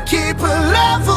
keep a level.